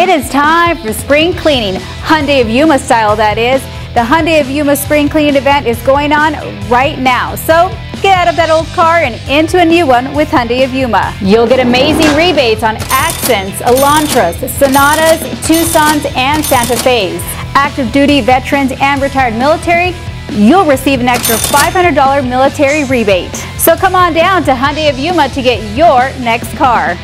It is time for spring cleaning, Hyundai of Yuma style that is. The Hyundai of Yuma spring cleaning event is going on right now. So get out of that old car and into a new one with Hyundai of Yuma. You'll get amazing rebates on Accents, Elantras, Sonatas, Tucsons, and Santa Fe's. Active duty veterans and retired military, you'll receive an extra $500 military rebate. So come on down to Hyundai of Yuma to get your next car.